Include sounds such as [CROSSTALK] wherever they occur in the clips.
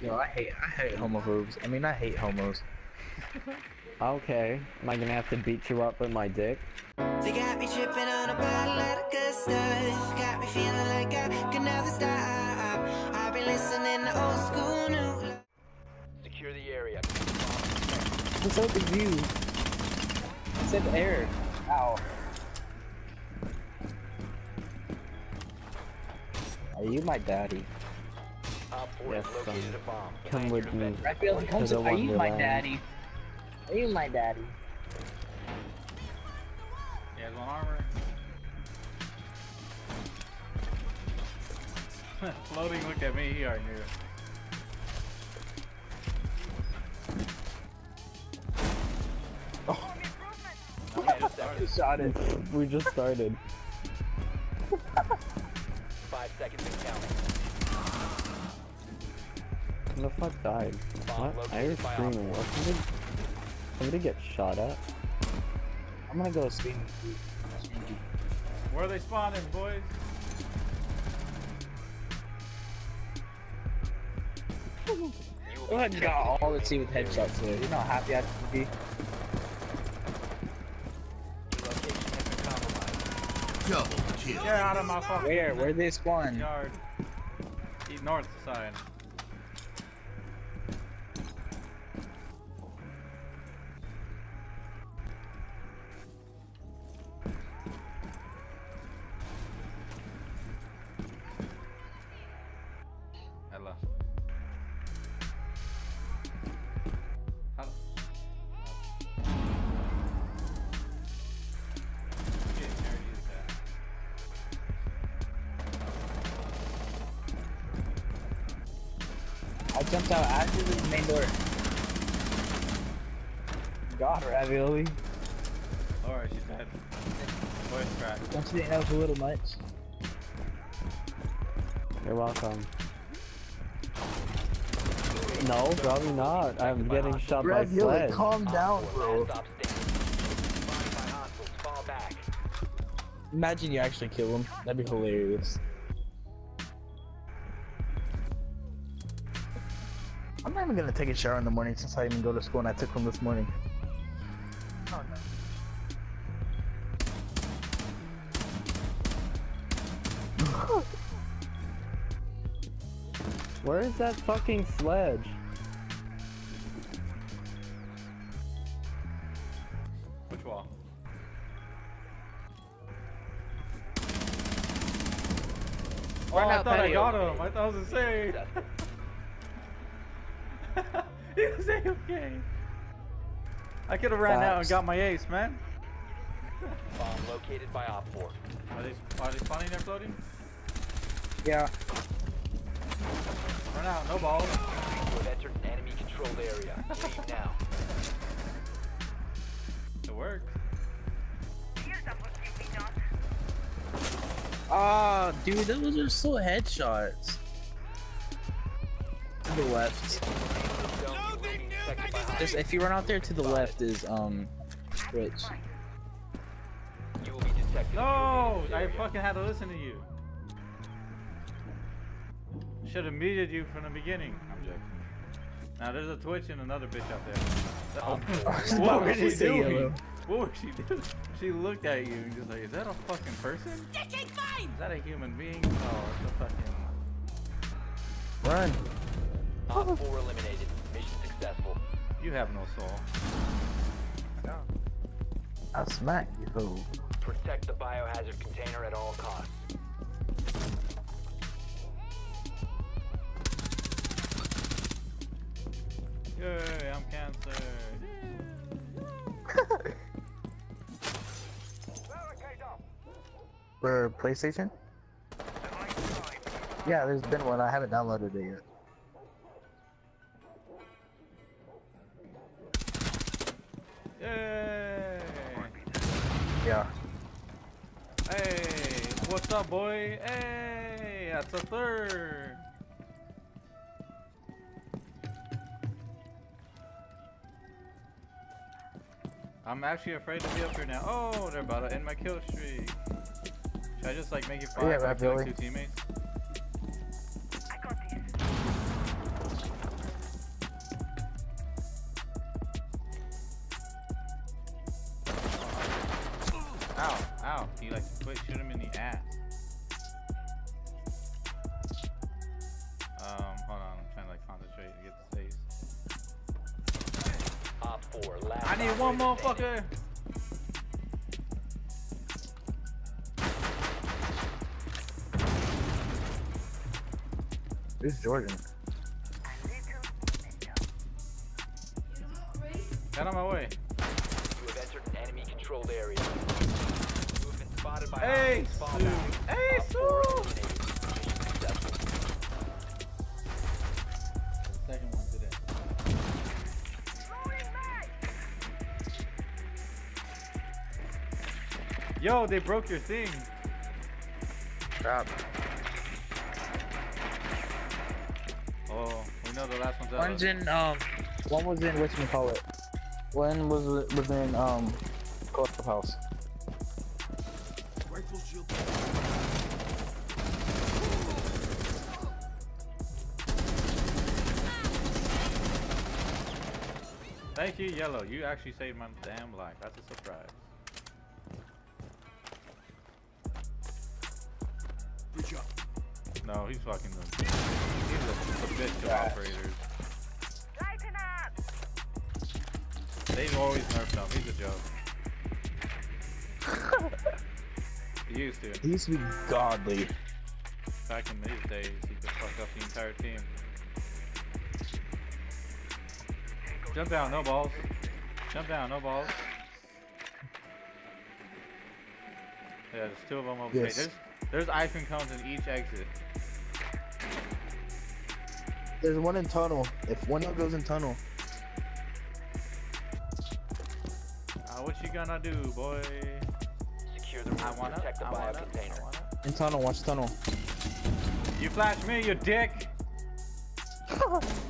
Yo, I hate I hate homophobes. I mean, I hate homos. [LAUGHS] Okay. Am I gonna have to beat you up with my dick? They got me tripping on a bottle of good stuff. Got me feeling like I could never stop. I've been listening to old school new. Secure the area. What's up with you? Said air. Ow. Are you my daddy? Op 4 Yes, has son. bomb. Come with me. defense. I feel like comes To up. the Are you my daddy? Are you my daddy? He has one armor. Floating looked at me, he already knew. Okay, just started. Shot [LAUGHS] it. we just started. Five seconds and counting. Who the fuck died? What? I hear located by screaming. Op What? Somebody, somebody get shot at? I'm gonna go speed. Where are they spawning, boys? [LAUGHS] You will Go ahead and got all the team with headshots today. You know how happy I can be. Your location has been compromised. Double kill. Get out of my fucking Where? Where they spawn? yard. Eat north side. I jumped out after the main door. God, ravioli. Alright, she's dead. Voice crack. Don't you think that was a little much? You're welcome. No, probably not. I'm getting shot by Sledge. calm down, bro. Last stop standing. Spotted by hostiles. Fall back. Imagine you actually kill him. That'd be hilarious. Even gonna take a shower in the morning since I didn't even go to school and I took one this morning. Oh [LAUGHS] no. Where is that fucking sledge? Which wall? Oh, I thought I got him. I thought I was insane. [LAUGHS] [LAUGHS] he was okay. I could have ran out and got my ace, man. Bomb located by Op 4. Are they, are they spawning there floating? Yeah. Run out, no balls. You have entered an enemy controlled area. Leave now. It worked. Ah, dude, those are so headshots. To the left. Just if you run out there to the left is um Twitch. You will be detected. No! I fucking had to listen to you. Should have muted you from the beginning. I'm joking. Now there's a Twitch and another bitch out there. Op [LAUGHS] Oh, [LAUGHS] what was she doing? yellow? What was she doing? She looked at you and just like, is that a fucking person? Is that a human being? Oh, it's a fucking. Run. Op 4 eliminated. Mission successful. You have no soul. I'll smack you, fool. Protect the biohazard container at all costs. Yay, I'm cancer. [LAUGHS] For PlayStation? Yeah, there's been one. I haven't downloaded it yet. What's up, boy? Hey, that's a third. I'm actually afraid to be up here now. Oh, they're about to end my kill streak. Should I just like make it oh, five Yeah, after like two teammates? He like quit shoot him in the ass. Um, hold on, I'm trying to like concentrate to get the space. Op 4, last I need one operator standing. motherfucker. Who's Jordan? Get on my way. You have entered an enemy controlled area. You have been spotted by Hey, Sue. Hey, Op 4 Sue. eliminated. Mission successful. Second one today. Yo, they broke your thing. Crap. Oh, we know the last one's out. One's in um, one was in what you call it. One was was in um, clubhouse. Thank you, Yellow. You actually saved my damn life. That's a surprise. No, he's fucking the. He's a, a bitch of operators. They've always nerfed him. He's a joke. [LAUGHS] he used to. He used to be godly. Back in these days, he could fuck up the entire team. Jump down, no balls. Jump down, no balls. Yeah, there's two of them over Yes. There's, there's icon cones in each exit. There's one in tunnel. If one of goes in tunnel, Uh, what you gonna do, boy? Secure the room I wanna, protect the I bio wanna, container. I wanna. in tunnel, watch tunnel. You flash me, you dick! [LAUGHS]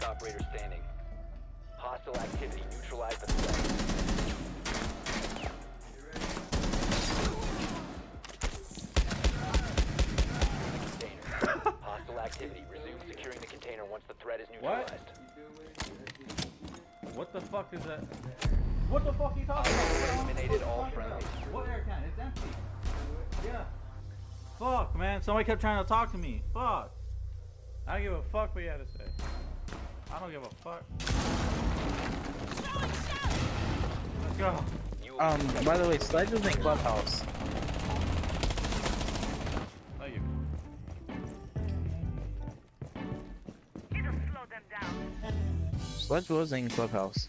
Last operator standing. Hostile activity, neutralize the threat. [LAUGHS] Hostile activity, resume securing the container once the threat is What? neutralized. What the fuck is that? What the fuck are you talking about? What eliminated all friendlies. What air can? It's empty. Yeah. Fuck, man. Somebody kept trying to talk to me. Fuck. I don't give a fuck what you had to say. I don't give a fuck. Let's go. Um, by the way, Sledge was in clubhouse. Thank you. Sledge was in clubhouse.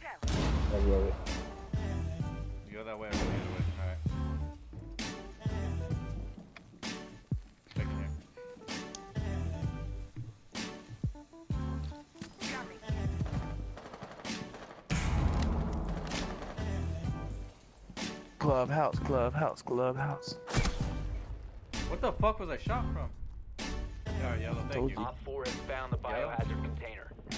Clubhouse, clubhouse, clubhouse. What the fuck was I shot from? Alright, yellow, thank Told you. you. Op 4 has found the biohazard container. You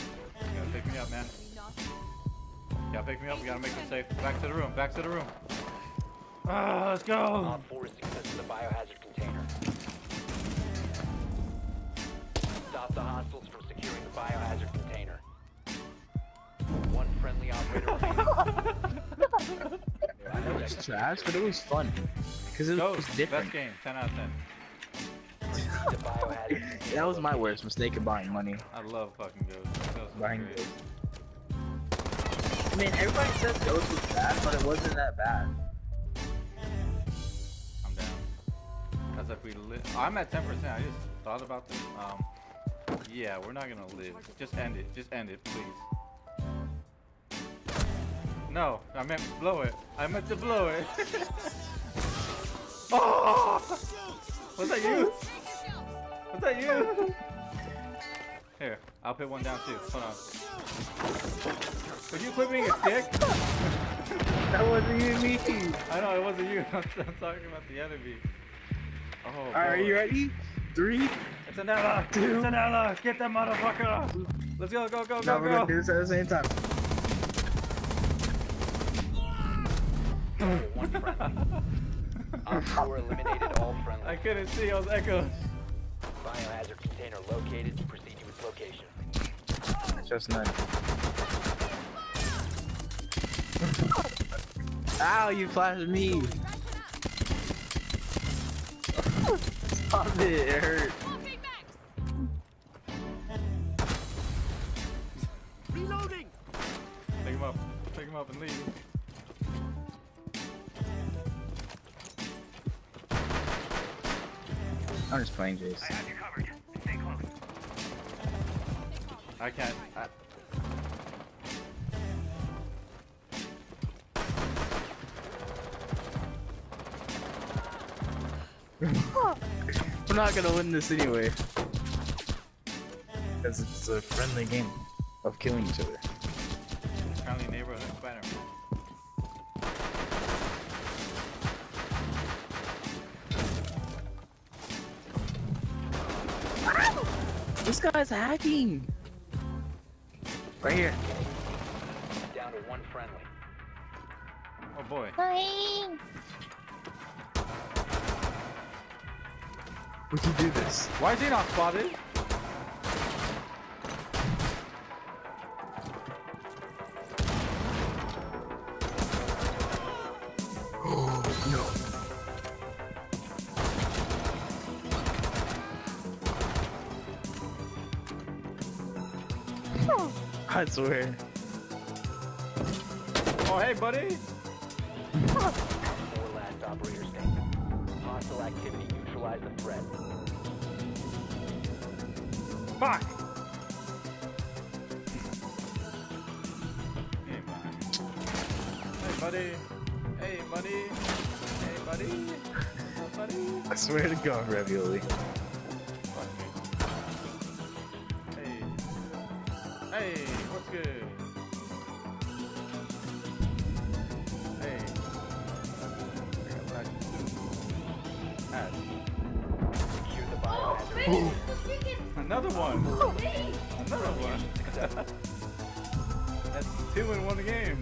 gotta pick me up, man. You gotta pick me up. We gotta make it safe. Back to the room. Back to the room. Ah, let's go. Op 4 is access the biohazard trash, but it was fun. Because it Go. was different. Best game. 10 out of 10. The biohazard container That was my worst mistake of buying money. I love fucking Ghost. Ghost Buying great. Ghost. I mean, everybody says Ghost was bad, but it wasn't that bad. I'm down. As if we live. I'm at 10%. I just thought about this. Um, yeah, we're not gonna live. Just end it. Just end it, please. No, I meant blow it. I meant to blow it. [LAUGHS] oh! Was that you? Was that you? Here, I'll put one down too. Hold on. Would you quit being a dick? That wasn't you, me. I know it wasn't you. I'm, [LAUGHS] I'm talking about the enemy. Oh. Alright, are you ready? Three. It's an Ela! Two. It's an Ela! Get that motherfucker! Let's go, go, go, No, go, we're gonna do this at the same time. One friendly. [LAUGHS] Op 4 eliminated all I couldn't see, I was echoing. Biohazard container located. Proceed to its location. Just none. [LAUGHS] Ow, you flashed me. Stop it, it hurt. Take him up. Take him up and leave. I'm just playing Jace. I can't. I, [LAUGHS] We're not gonna win this anyway. Because it's a friendly game of killing each other. friendly neighborhood Spider. Guy's hacking! Right here. Down to one friendly. Oh boy. Would you do this? Why is he not spotted? I swear. Oh hey buddy. Four last operator standing. Hostile activity. Neutralize the threat. Fuck. Hey. Hey buddy. Hey buddy. Hey buddy. Hey buddy. I swear to God, Ravioli. good. Hey. I got what I can do. Alright. Secure the. Oh, Another one. Oh, Another one. [LAUGHS] That's two in one game.